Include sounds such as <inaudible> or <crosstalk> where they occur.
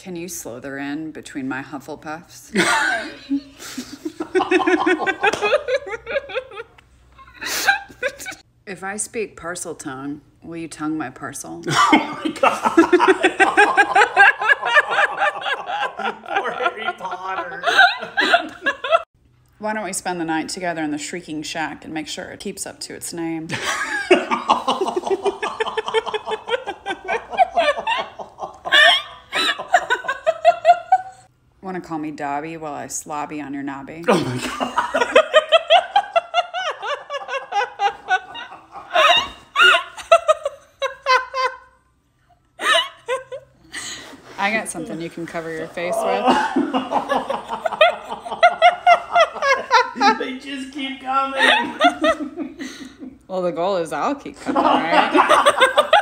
Can you Slytherin between my Hufflepuffs? <laughs> if I speak Parseltongue, will you tongue my parcel? <laughs> Oh <laughs> Poor Harry Potter. Why don't we spend the night together in the Shrieking Shack and make sure it keeps up to its name? Want to call me Dobby while I slobby on your knobby? Oh my god. I got something you can cover your face with. they just keep coming. Well, the goal is I'll keep coming, right? <laughs>